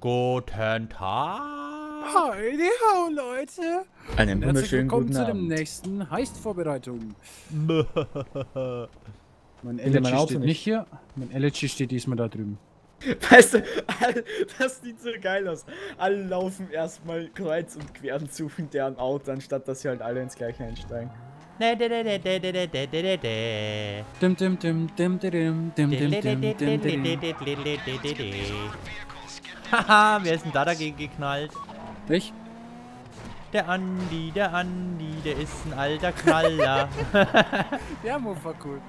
Guten Tag. Heidi ho, Leute. Einen Herzlich wunderschönen willkommen guten zu dem Abend. nächsten Heist-Vorbereitung. Mein LG steht nicht. nicht hier. Mein LG steht diesmal da drüben. Weißt du, das sieht so geil aus. Alle laufen erstmal kreuz und quer zu deren Auto, anstatt dass sie halt alle ins gleiche einsteigen. Ne, de, de, de, de, de, de, de, de, de, de. Dim, dim, dim, dim, dim, dim, dim, dim, dim, dim, dim. Haha, wer ist denn da dagegen geknallt? Ich? Der Andi, der Andi, der ist ein alter Knaller. Ja, Move war cool.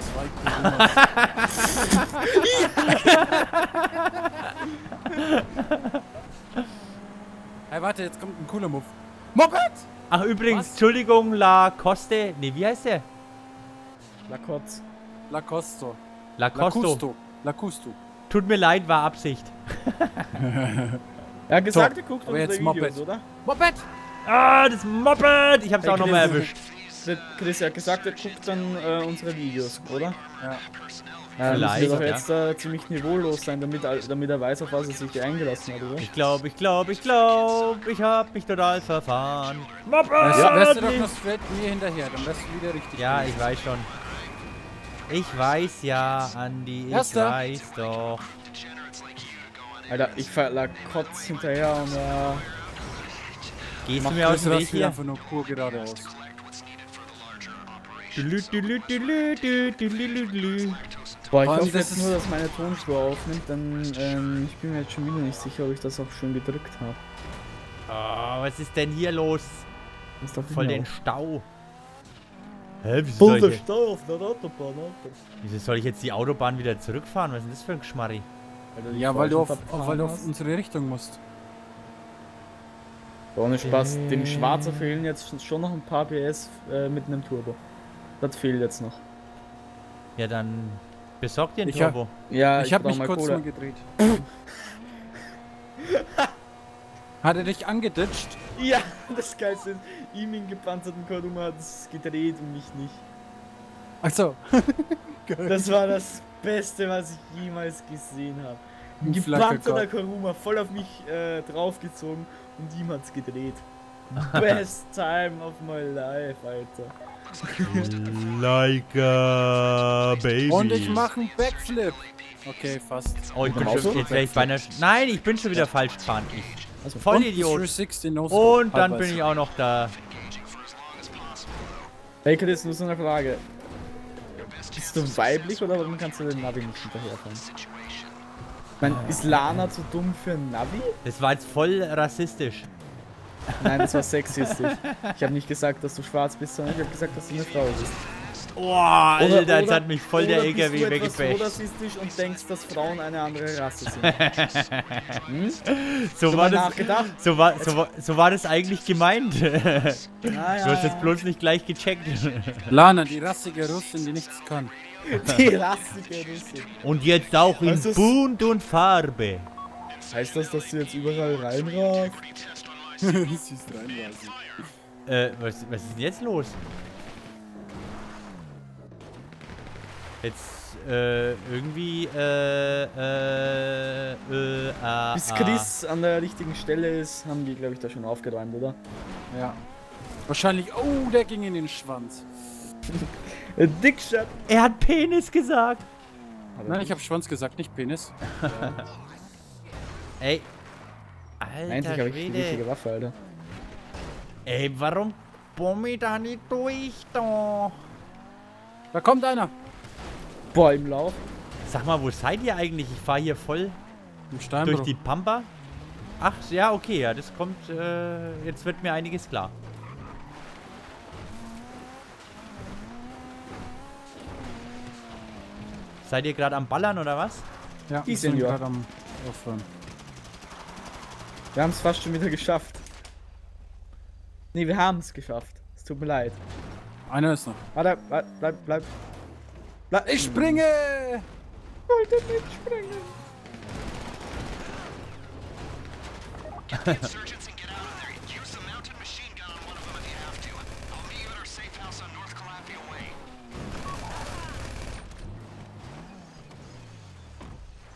Zwei hey, warte, jetzt kommt ein cooler Move. Moped! Ach übrigens, Was? Entschuldigung, La Coste. Ne, wie heißt der? Lakotz. Lacosto. La Costo. Lacusto. Lacusto. Tut mir leid, war Absicht. Er hat gesagt, So, er guckt unsere jetzt Videos, Moped. oder? Moped! Ah, das Moped! Ich hab's Hey, auch nochmal Chris, erwischt. Chris er hat gesagt, er guckt dann äh, unsere Videos, oder? Ja. Ja, Vielleicht, wir doch ja. jetzt äh, ziemlich niveaulos sein, damit, damit er weiß, auf was er sich eingelassen hat, oder? Ich glaub, ich glaub, ich glaub, ich hab mich total verfahren. Moped! Wärst, wärst du doch noch straight mir hinterher, dann wärst du wieder richtig. Ja, ich weiß schon. Ich weiß ja, Andi, ich Erster. weiß doch. Alter, ich fahr Lakotz hinterher und äh, Gehst Mach du mir aus dem Weg hier? einfach nur pur geradeaus. Dülü, dülü, dülü. Boah, ich hoffe jetzt nur, dass meine Tonspur aufnimmt, dann ähm, ich bin mir jetzt schon wieder nicht sicher, ob ich das auch schon gedrückt habe. Oh, was ist denn hier los? Ist doch Voll den. Stau. Hä, wieso soll, ich, Stau auf der Autobahn, Alter. wieso soll ich jetzt die Autobahn wieder zurückfahren? Was ist denn das für ein Geschmarri? Alter, Ja, weil du, auf, weil du auf unsere Richtung musst. Ohne Spaß, dem Äh. Schwarzer fehlen jetzt schon noch ein paar PS äh, mit einem Turbo. Das fehlt jetzt noch. Ja, dann besorg dir ein Ich hab- Turbo. Ja, ich habe brauch mich mal kurz Cola. mal gedreht. Hat er dich angeditscht? Ja, das Geilste ist, ihm in gepanzerten Kuruma hat es gedreht und mich nicht. Achso. Das war das Beste, was ich jemals gesehen habe. Ein gepanzerter. Kuruma voll auf mich äh, draufgezogen und ihm hat's gedreht. Best time of my life, Alter. Like a baby. Und ich mache einen Backflip. Okay, fast. Oh, ich bin schon, jetzt wäre ich beinahe... Nein, ich bin schon wieder falsch gefahren. Ich. Also, Voll Und Idiot. 360 no scope. Und dann bin ich auch noch da. Hey Chris, nur so eine Frage. Bist du weiblich oder warum kannst du den Navi nicht hinterherfahren? Ich mein, ist Lana zu dumm für ein Navi? Das war jetzt voll rassistisch. Nein, das war sexistisch. Ich habe nicht gesagt, dass du schwarz bist, sondern ich habe gesagt, dass du eine Frau bist. Boah, Oder- Alter, jetzt oder- hat mich voll der oder bist LKW du weggebasht. rassistisch und denkst, dass Frauen eine andere Rasse sind. hm? So war das... nachgedacht? So war, so, war, so war das eigentlich gemeint. du Ah, ja, hast jetzt ja. bloß nicht gleich gecheckt. Lana, die rassige Russin, die nichts kann. Die rassige Russin. Und jetzt auch in Also Bunt und Farbe. Heißt das, dass du jetzt überall reinragst? Sie ist reinweise. Äh, was, was ist denn jetzt los? Jetzt, äh, irgendwie, äh, äh, äh, ah, Bis ah. Chris an der richtigen Stelle ist, haben die, glaube ich, da schon aufgeräumt, oder? Ja. Wahrscheinlich. Oh, der ging in den Schwanz. Äh, Dickshot. Er hat Penis gesagt. Nein, ich habe Schwanz gesagt, nicht Penis. Ey. Alter Eigentlich habe ich die richtige Waffe, Alter. Ey, warum bombe ich da nicht durch, da? Da kommt einer. Boah, im Lauf. Sag mal, wo seid ihr eigentlich? Ich fahre hier voll Im durch die Pampa. Ach, ja, okay, ja, das kommt, äh, jetzt wird mir einiges klar. Seid ihr gerade am Ballern oder was? ja, Die wir sind gerade am Aufhören. Wir haben es fast schon wieder geschafft. Nee, wir haben es geschafft. Es tut mir leid. Einer ist noch. Warte, bleib, bleib, bleib. Ich springe! Ich wollte nicht springen.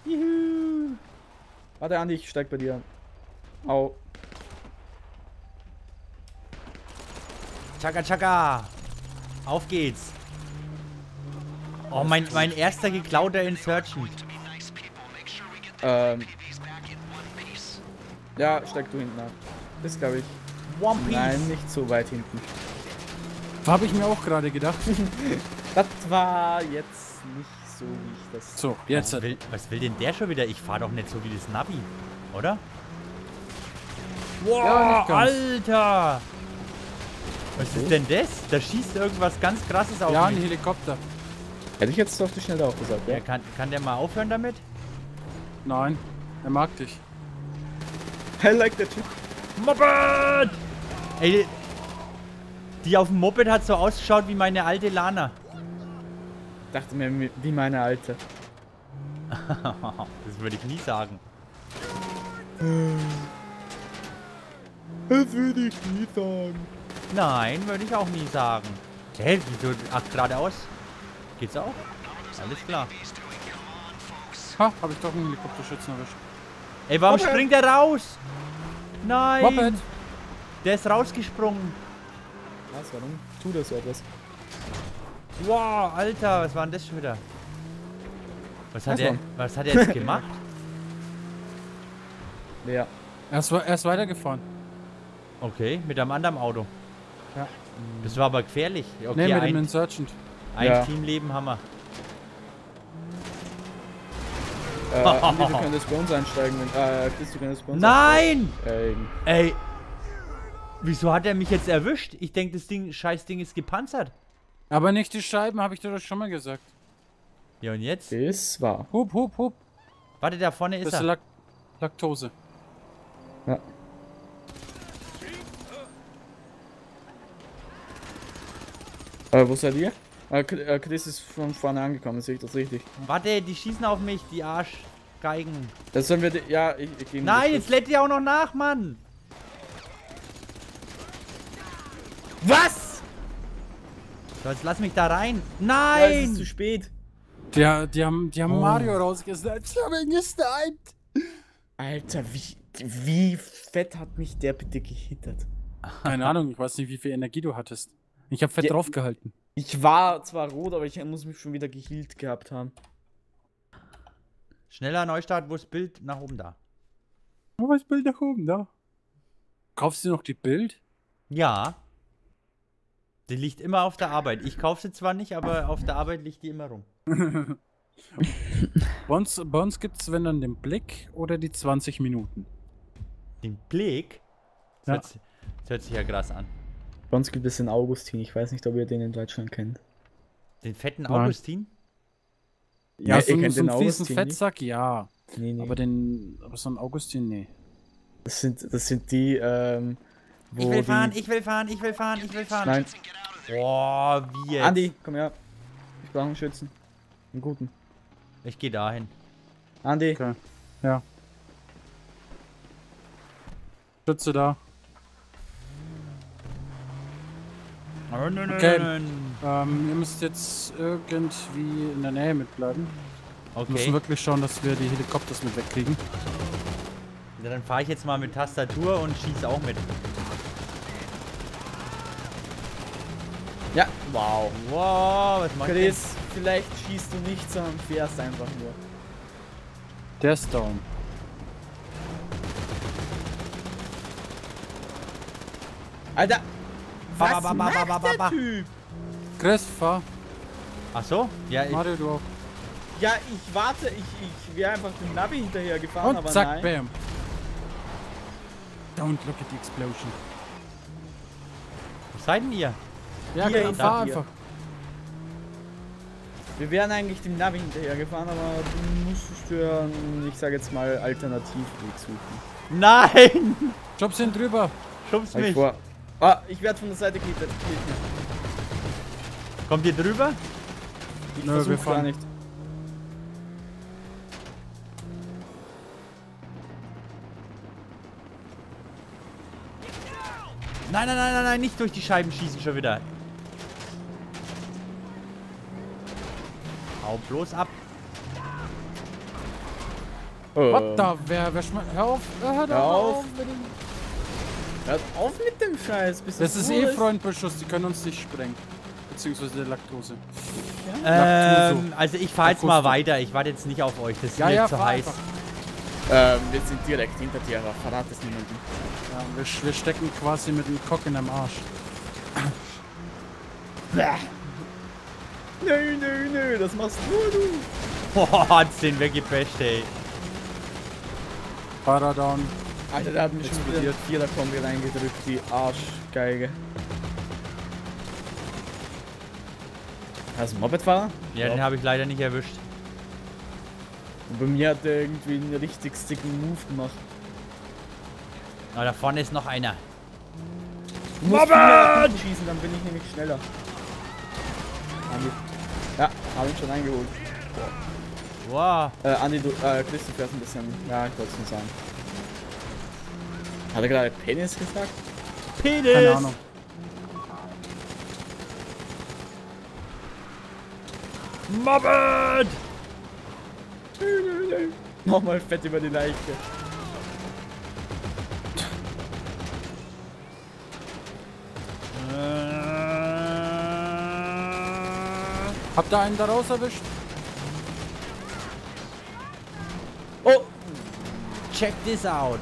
Juhu. Warte, an, ich steig bei dir. Au. Chaka, chaka. Auf geht's. Oh, mein, mein erster geklauter Insurgent. Ähm. Ja, steig du hinten ab. Ist, glaube ich. One Piece. Nein, nicht so weit hinten. Habe ich mir auch gerade gedacht. Das war jetzt nicht so, wie ich das. So, jetzt. Was will, was will denn der schon wieder? Ich fahr doch nicht so wie das Navi, oder? Wow, Ja, nicht ganz. Alter! Was ist denn das? Da schießt irgendwas ganz krasses auf Ja, ein mich. Helikopter. Hätte ich jetzt auf die Schnelle auch gesagt, ja? Ja, kann, kann der mal aufhören damit? Nein, er mag dich. I like that shit. Moped! Ey, die auf dem Moped hat so ausgeschaut wie meine alte Lana. Dachte mir, wie meine alte. das würde ich nie sagen. Das würde ich nie sagen. Nein, würde ich auch nie sagen. Hä, wieso? Ach, geradeaus? Geht's auch? Alles klar. Ha, habe ich doch einen Helikopterschützen erwischt. Ey, warum Moped. springt er raus? Nein! Moped! Der ist rausgesprungen. Was, warum? Tu das so etwas. Wow, Alter, was war denn das schon wieder? Was hat, er, was hat er jetzt gemacht? Wer? Er ist, er ist weitergefahren. Okay, mit einem anderen Auto. Ja. Das war aber gefährlich. Nee, Okay, mit dem Insurgent. Ein Ja. Teamleben haben wir. Äh, Andi, du könntest bei uns einsteigen. Wenn, äh, Chris, du könntest bei uns Nein! einsteigen. Ey! Wieso hat er mich jetzt erwischt? Ich denke, das Ding, scheiß Ding ist gepanzert. Aber nicht die Scheiben, habe ich dir doch schon mal gesagt. Ja, und jetzt? Ist wahr. Hup, hup, hup. Warte, da vorne ist Das ist er. Lak Laktose. Ja. Äh, wo seid ihr? Äh, Chris ist von vorne angekommen, sehe ich das richtig? Warte, die schießen auf mich, die Arschgeigen. Das sollen wir. Ja, ich, ich Nein, jetzt lädt die auch noch nach, Mann! Was? So, jetzt lass mich da rein. Ja, es ist Nein! zu spät. Die, die haben, die haben Mario rausgesniped. Ich habe ihn gesniped. Alter, wie, wie fett hat mich der bitte gehittert? Keine Ahnung, ich weiß nicht, wie viel Energie du hattest. Ich habe fett Ja. draufgehalten. Ich war zwar rot, aber ich muss mich schon wieder geheilt gehabt haben. Schneller Neustart, wo ist Bild? Nach oben da. Oh, was Bild nach oben da? Kaufst du noch die Bild? Ja. Die liegt immer auf der Arbeit. Ich kaufe sie zwar nicht, aber auf der Arbeit liegt die immer rum. Bei uns, bei uns gibt es, wenn dann den Blick oder die 20 Minuten. Den Blick? Das, Ja. hört, sich- das hört sich ja krass an. Bei uns gibt es den Augustin. Ich weiß nicht, ob ihr den in Deutschland kennt. Den fetten Nein. Augustin? Ja, ihr so, ein- kennt so einen den fiesen Augustin nicht? Fettsack, ja. Nee, nee. Aber den, aber so ein Augustin, nee. das, sind, das sind die, ähm, wo Ich will die... fahren, ich will fahren, ich will fahren, ich will fahren. Nein, Boah, wie jetzt? Andi, komm her. Ich brauche einen Schützen. Einen guten. Ich gehe dahin. Andi, Okay. Ja. Schütze da. Oh, nein, nein, Okay. nein. Ähm, ihr müsst jetzt irgendwie in der Nähe mitbleiben. Wir müssen Okay, wirklich schauen, dass wir die Helikopters mit wegkriegen. Ja, dann fahre ich jetzt mal mit Tastatur und schieße auch mit. Ja, wow. Wow, was macht? Chris, vielleicht schießt du nicht, sondern fährst einfach nur. Der ist down. Alter, was ba, ba, ba, macht ba, ba, der. Typ? Chris, fahr. Ach so? Ja, ich, Mario, du auch. Ja, ich warte, ich, ich wäre einfach dem Navi hinterher gefahren, Und aber zack, nein. bam. Don't look at the explosion. wo seid denn ihr? Ja, Hier, genau, ich fahr sag dir. einfach. Wir wären eigentlich dem Navi hinterher gefahren, aber du musstest ja, einen, ich sage jetzt mal, Alternativweg suchen. Nein! Jobs sind drüber. Schubst mich. vor. Ah, ich werde von der Seite gehittet. Kommt ihr drüber? Ich Nö, wir fahren. nicht. Nein, nein, nein, nein, nein, nicht durch die Scheiben schießen schon wieder. Hau bloß ab. Oh. What the? Wer, wer schmeißt. Hör auf, hör, Hör doch auf. auf Hört auf mit dem Scheiß. Bis Das ist eh Freundbeschuss, die können uns nicht sprengen. Beziehungsweise Laktose. Ähm, also ich fahre jetzt mal weiter. Ich warte jetzt nicht auf euch. Das ist Ja, mir ja, zu fahr heiß. einfach. Ähm, wir sind direkt hinter dir, aber verrat es niemandem. Ja, wir, wir stecken quasi mit dem Cock in dem Arsch. Nö, nö, nö, das machst nur du. Boah, hat's den weggebasht, ey. Fahrer down. Alter, der hat mich schon wieder Explodiert. Vierer Kombi reingedrückt, die Arschgeige. Hast du einen Mopedfahrer? Ja, den habe ich leider nicht erwischt. Und bei mir hat der irgendwie einen richtig sticken Move gemacht. Aber da vorne ist noch einer. Du musst hinten schießen, dann bin ich nämlich schneller. Andi. Ja, hab ihn schon eingeholt. Wow. Äh, Andi, du, äh, Chris, du fährst ein bisschen. Ja, ich wollte es nur sagen. Hat er gerade Penis gesagt? Penis! Keine Ahnung. Mobbed! Nochmal fett über die Leiche. Habt ihr einen da raus erwischt? Oh, Check this out.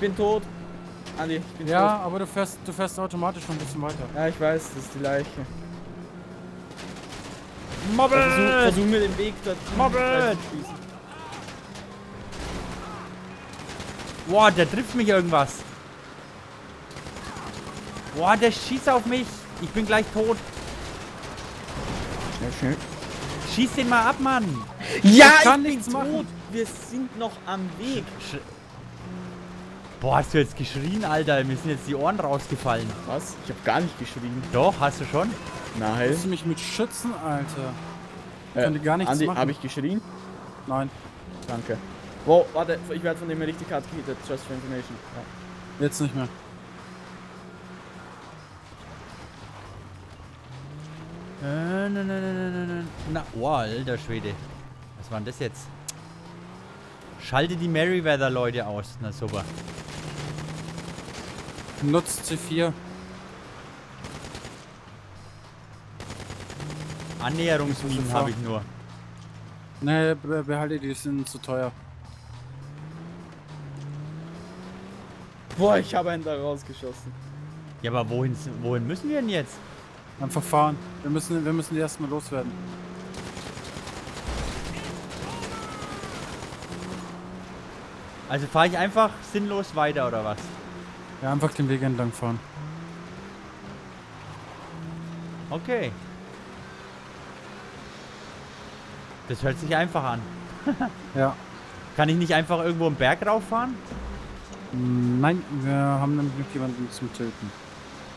Ich bin tot. Andi, ich bin Ja, tot. aber du fährst, du fährst automatisch noch ein bisschen weiter. Ja, ich weiß, das ist die Leiche. Mobbed! Versuch, versuch mir den Weg dort Mobbed! schießen. Boah, der trifft mich irgendwas. Boah, der schießt auf mich. Ich bin gleich tot. Schnell, schnell. Schieß den mal ab, Mann. Ja, Ich kann bin nichts machen. Wir sind noch am Weg. Sch Boah, hast du jetzt geschrien, Alter? Mir sind jetzt die Ohren rausgefallen. Was? Ich habe gar nicht geschrien. Doch, hast du schon? Nein. Willst du mich mit schützen, Alter? kann dir gar nichts Andi, machen. habe ich geschrien? Nein, Danke. Wow, warte, ich werde von dem richtig hart gehittet. Just for information. Ja. jetzt nicht mehr. Äh, na, na, na, na, na, na. Na, oh, alter Schwede. Was war denn das jetzt? Schalte die Merryweather-Leute aus. Na super. Nutzt C4. Annäherungsminen habe ich nur. Ne, be behalte die, sind zu teuer. Boah, ich habe einen da rausgeschossen. Ja, aber wohin, wohin müssen wir denn jetzt? Einfach fahren. Wir müssen, wir müssen die erstmal loswerden. Also fahre ich einfach sinnlos weiter oder was? Ja, einfach den Weg entlang fahren. Okay. Das hört sich einfach an. Ja. Kann ich nicht einfach irgendwo einen Berg rauffahren? Nein, wir haben nämlich noch jemanden zum Töten.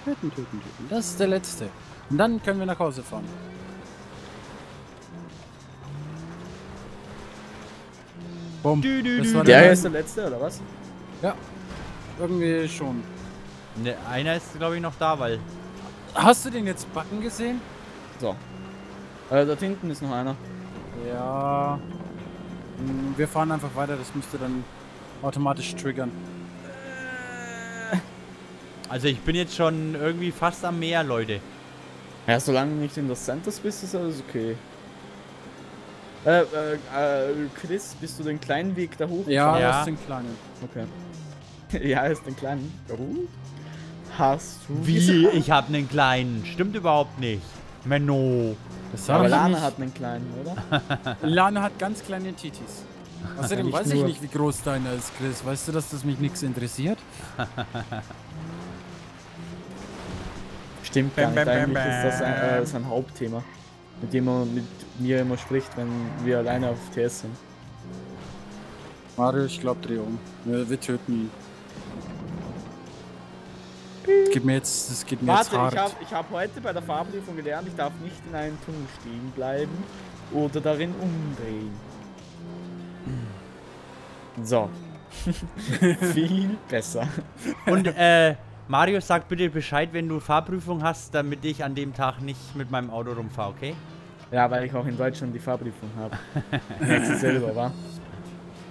Töten, töten, töten. Das ist der letzte. Und dann können wir nach Hause fahren. Bumm. Das war Der der ist der letzte, oder was? Ja. Irgendwie schon. Ne, einer ist glaube ich noch da, weil. Hast du den jetzt backen gesehen? So. Äh, dort hinten ist noch einer. Ja. Hm, Wir fahren einfach weiter, das müsste dann automatisch triggern. Also ich bin jetzt schon irgendwie fast am Meer, Leute. Ja, solange du nicht in das Centers bist, ist alles okay. Äh, äh, äh, Chris, bist du den kleinen Weg da hoch? Ja, Ja. das ist den kleinen. Okay. ja, ist den kleinen. Oh. Hast du Wie? gesagt? Ich habe einen kleinen. Stimmt überhaupt nicht. Menno. Das Aber Lana nicht. hat einen kleinen, oder? Lana hat ganz kleine Titis. Außerdem weiß ich nur. nicht, wie groß deiner ist, Chris. Weißt du, dass das mich nichts interessiert? Stimmt gar Bam, nicht. bam, Eigentlich bam, ist das ein, äh, sein Hauptthema. Mit dem er mit mir immer spricht, wenn wir alleine auf TS sind. Mario, ich glaube, dreh um. Wir, wir töten ihn. Gib mir jetzt, das geht mir Warte, jetzt hart. ich habe hab heute bei der Fahrprüfung gelernt, ich darf nicht in einem Tunnel stehen bleiben oder darin umdrehen. So. Viel besser. Und äh, Mario, sag bitte Bescheid, wenn du Fahrprüfung hast, damit ich an dem Tag nicht mit meinem Auto rumfahre, okay? Ja, weil ich auch in Deutschland die Fahrprüfung habe. Selber, wa?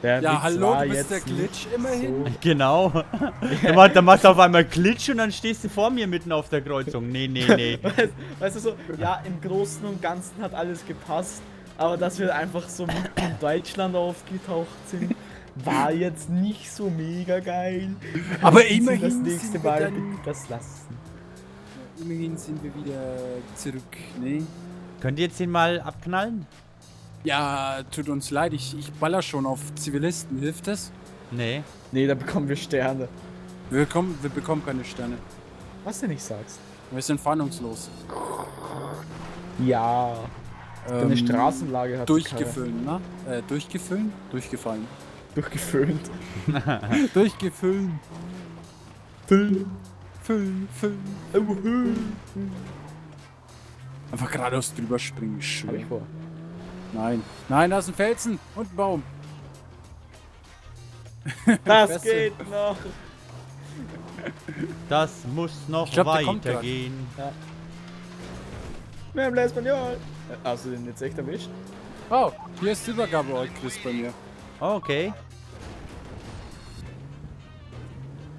Der Ja, Witz hallo, war du bist der Glitch immerhin. So. Genau. Dann machst, dann machst du auf einmal Glitch und dann stehst du vor mir mitten auf der Kreuzung. Nee, nee, nee. Weißt, weißt du so, ja, im Großen und Ganzen hat alles gepasst, aber dass wir einfach so mitten in Deutschland aufgetaucht sind, war jetzt nicht so mega geil. Aber immerhin das sind nächste wir Mal dann- bitte das lassen. Immerhin sind wir wieder zurück, ne? Könnt ihr jetzt den mal abknallen? Ja, tut uns leid, ich, ich baller schon auf Zivilisten. Hilft das? Nee. Nee, da bekommen wir Sterne. Wir, bekommen, wir bekommen keine Sterne. Was du nicht sagst. Wir sind fahndungslos. Ja. Deine Ähm, Straßenlage hat Durchgefüllt, ne? Äh, durchgefüllt? Durchgefallen. durchgeföhnt. Durchgefüllt. Füllen. Füllen, füllen. Einfach geradeaus drüber springen, ich Hab ich vor. Nein. Nein, da ist ein Felsen und ein Baum. Das geht noch. Das muss noch glaub, weitergehen. Wir haben Espanol. Äh, Hast du den jetzt echt erwischt? Oh, hier ist Übergabeort, Chris, bei mir. Okay.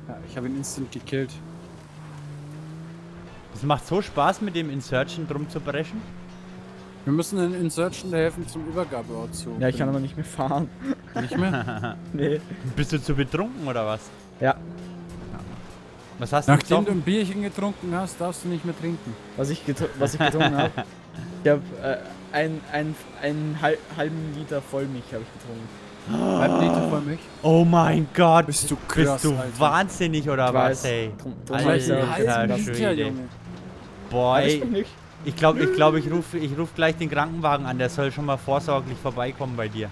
Ja, ich habe ihn instant gekillt. Es macht so Spaß, mit dem Insurgent rumzubrechen. Wir müssen den Insurgent helfen, zum Übergabeort zu. Ja, ich kann aber nicht mehr fahren. Nicht mehr? Nee. Bist du zu betrunken oder was? Ja, Was hast du Nachdem du ein Bierchen getrunken hast, darfst du nicht mehr trinken. was ich, getr- was ich getrunken habe. Ich habe äh, ein, ein, einen hal halben Liter Vollmilch habe ich getrunken. Halb Liter voll Milch. Oh mein Gott. Bist du krass, Bist du Alter. wahnsinnig oder Ich was, weiß. ey? Drum- drum Alter. Liter, Schwede. Junge. Boah, Alles ey. Ich glaube, ich, glaub, ich rufe ich ruf gleich den Krankenwagen an. Der soll schon mal vorsorglich vorbeikommen bei dir.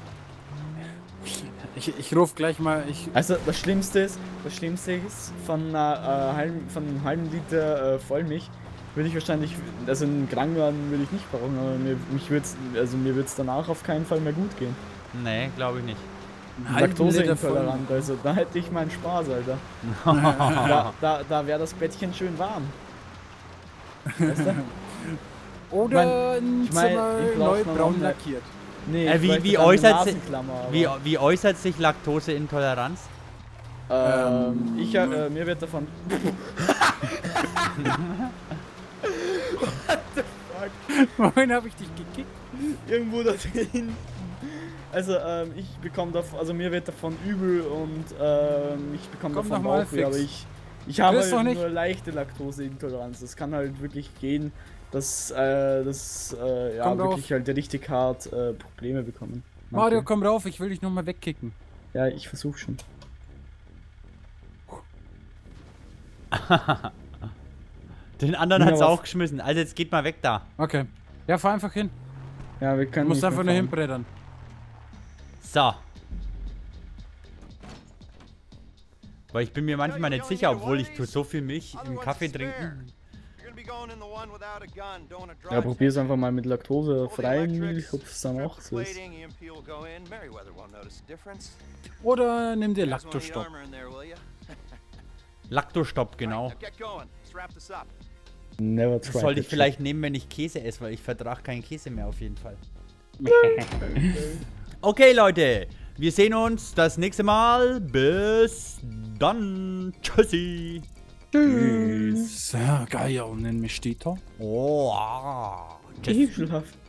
Ich, ich ruf gleich mal. Ich, Also das Schlimmste ist, das Schlimmste ist von, einer, äh, halben, von einem halben Liter äh, Vollmilch würde ich wahrscheinlich, also einen Krankenwagen würde ich nicht brauchen, aber mir, mich wird's, also mir wird's danach auf keinen Fall mehr gut gehen. Nee, glaube ich nicht. Laktoseintolerant, also da hätte ich meinen Spaß, Alter. da da, da wäre das Bettchen schön warm. Weißt du? Oder ein ich mein, Zimmer ich brauch neu braun eine- lackiert. Nee, Äh, wie- wie äußert sich- Wie, wie äußert sich Laktoseintoleranz? ähm, ich, äh, mir wird davon... Wohin habe ich dich gekickt? irgendwo da hinten. Also ähm, ich bekomme davon, also mir wird davon übel und ähm, ich bekomme Komm davon Bauchweh, fix. aber ich, ich habe halt nur leichte Laktoseintoleranz. Es kann halt wirklich gehen, dass äh, das äh, ja Komm drauf. wirklich halt richtig hart äh, Probleme bekommen. Mario, Okay. komm rauf, ich will dich nochmal wegkicken. Ja, ich versuche schon. Den anderen hat's auch geschmissen. Also jetzt geht mal weg da. Okay. Ja, fahr einfach hin. Ja, wir Du können musst nicht einfach nur hinbrettern. So. Weil ich bin mir manchmal nicht sicher, obwohl ich tu so viel Milch im Kaffee trinken. Ja, probier's einfach mal mit laktosefreien Milch, ob es dann auch so ist. Oder nimm dir Laktostopp. Laktostopp, genau. Never Das sollte ich vielleicht nehmen, wenn ich Käse esse, weil ich vertrage keinen Käse mehr auf jeden Fall. okay, Leute. Wir sehen uns das nächste Mal. Bis dann. Tschüssi. Tschüss. Ja, geil, und nenn mich Steter. Oh. ah. Tschüss. Ekelhaft.